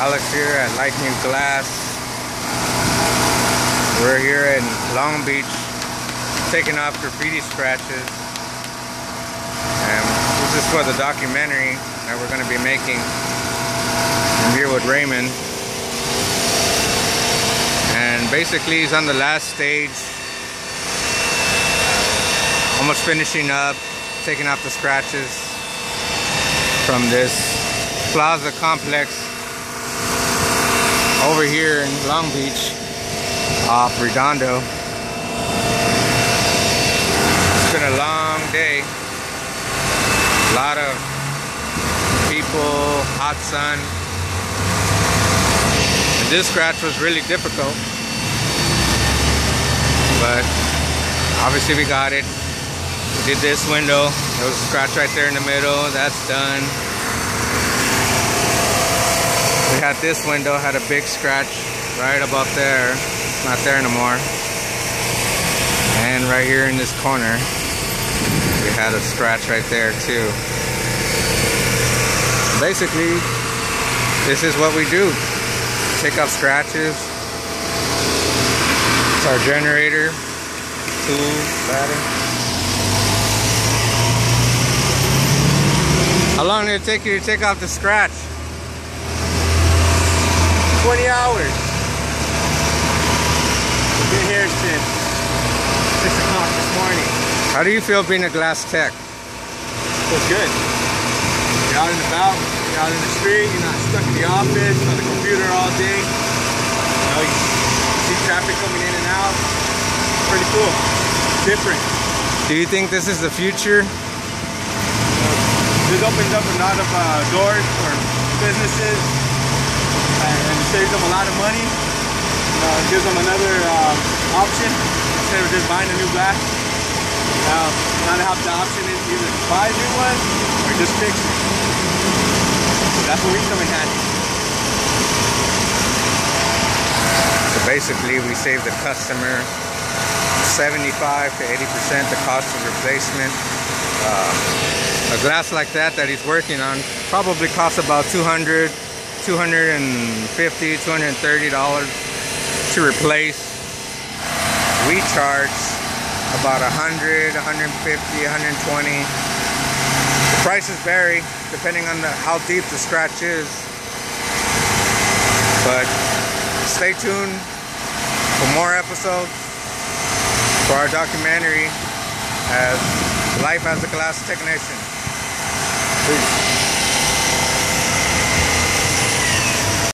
Alex here at Like New Glass. We're here in Long Beach taking off graffiti scratches. And this is for the documentary that we're going to be making. I'm here with Raymond. And basically he's on the last stage. Almost finishing up, taking off the scratches from this plaza complex over here in Long Beach off Redondo. It's been a long day. A lot of people, hot sun. And this scratch was really difficult. But obviously we got it. We did this window. There was a scratch right there in the middle. That's done. We had this window, had a big scratch right above there. It's not there anymore. And right here in this corner, we had a scratch right there too. Basically, this is what we do. Take off scratches. It's our generator, tool, battery. How long did it take you to take off the scratch? 20 hours. We've been here since 6 o'clock this morning. How do you feel being a glass tech? Feels good. You're out and about, you're out in the street, you're not stuck in the office, on the computer all day. You know, you see traffic coming in and out. Pretty cool. Different. Do you think this is the future? This opens up a lot of uh, doors for businesses, and it saves them a lot of money. Uh, gives them another uh, option instead of just buying a new glass. Now, now they have the option is either buy a new one or just fix it. That's what we come in handy. So basically, we save the customer 75 to 80% the cost of replacement. Uh, a glass like that that he's working on probably costs about 200 250 $230 to replace. We charge about 100 150 120 The prices vary depending on the, how deep the scratch is. But stay tuned for more episodes for our documentary as Life as a Glass Technician. Peace.